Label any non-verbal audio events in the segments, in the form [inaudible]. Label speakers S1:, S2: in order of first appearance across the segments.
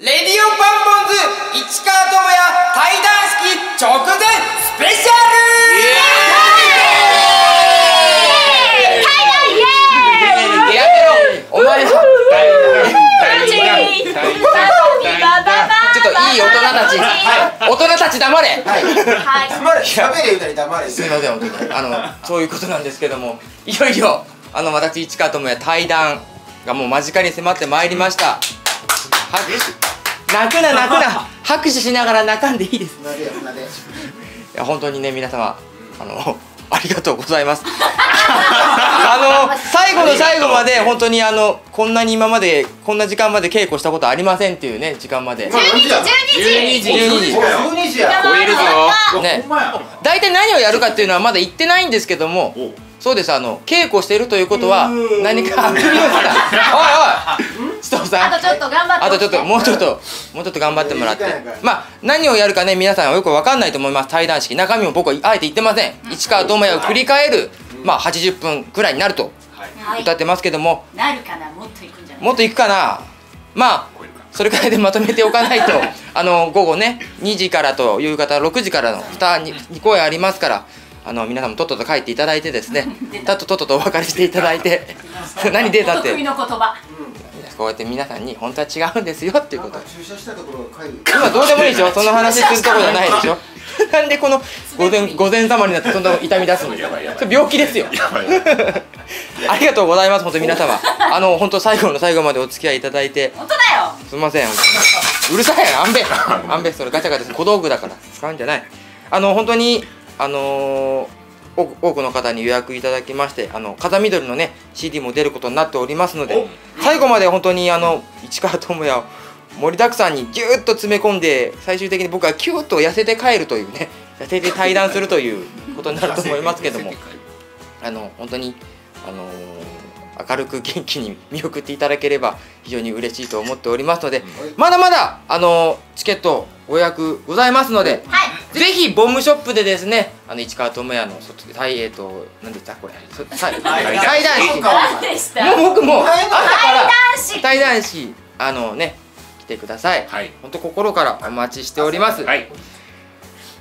S1: レディオパンポンズ市川智也対談式直前スペシャル。
S2: やめろ。
S1: お前は。
S2: ちょっといい大人たち、
S1: 大人たち黙れ黙
S3: れ喋れ言うたり黙れすみません本当に
S1: あのそういうことなんですけどもいよいよあの私市川智也対談がもう間近に迫ってまいりました拍手泣くな泣くな。[laughs] 拍手しながら泣かんでいいです。な
S3: でやなでい
S1: や本当にね皆様あのありがとうございます。[laughs] あの最後の最後まで本当にあのこんなに今までこんな時間まで稽古したことありませんっていうね時間まで。今
S3: 何時や
S2: 12時。12
S4: 時。12
S3: 時。や。超え
S2: るぞ。
S1: ね。大体何をやるかっていうのはまだ言ってないんですけどもそうですあの稽古しているということは何か [laughs] おいおい須藤さん。あとちょ
S2: っと頑張ってあとちょっとも
S1: うちょっともうちょっと頑張ってもらって。まあ何をやるかね皆さんはよく分かんないと思います。対談式。中身も僕はあえて言ってません。市川智也を振り返るまあ80分くらいになると
S2: はい。
S1: 歌ってますけども。
S2: なるかな？もっといくんじゃない？もっと
S1: いくかな？まあそれくらいでまとめておかないと。[laughs] あの午後ね2時からと夕方6時からの 2, 2公演ありますからあの皆さんもとっとと帰っていただいてですね。[laughs] たっととっととお別れしていただいて。[laughs] 何出たって？お得意
S2: の言葉。
S1: こうやって皆さんに本当は違うんですよっていうこと
S3: 注射したところがかゆい今どうでもいいでしょ？[laughs] そ
S1: の話するところじゃないでしょ？なんでこの午前午前様になってそんな痛み出すんですかそれ病気ですよ。ありがとうございます本当に皆様。あの本当最後の最後までお付き合いいただいて。
S2: 本当だよ。
S1: すみません。うるさいなあんべ。あんべそれガチャガチャ小道具だから。使うんじゃない。あの本当にあのー多くの方に予約いただきましてあの風緑のね CD も出ることになっておりますので最後まで本当にあの市川智也を盛りだくさんにギューッと詰め込んで最終的に僕はキューッと痩せて帰るというね痩せて対談するということになると思いますけどもあの本当にあのー明るく元気に見送っていただければ非常に嬉しいと思っておりますのでまだまだあのーチケットご予約ございますので
S2: はい
S1: ぜひボムショップでですねあの市川智也の卒対えっと何でした？これ。そ対 [laughs] [laughs] 対談
S3: 式。
S2: も
S1: う僕も [laughs] う朝から男
S2: 子対
S1: 談式あのね来てください。はい。本当心からお待ちしております。は
S4: い。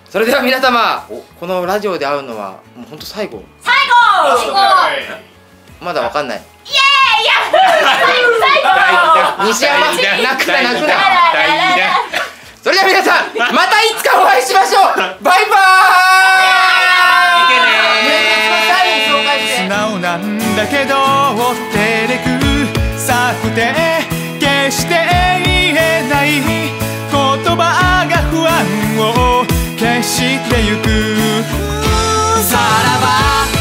S1: それでは皆様このラジオで会うのはもう本当最後。
S2: 最後。最後。
S1: まだわかんない。
S2: 最後。最後。西山。泣くな泣くな
S1: それでは皆さんまたいつかお会いしましょう。バイバー
S5: イ。素直なんだけど照れくさくて決して言えない言葉が不安を消してゆくさらば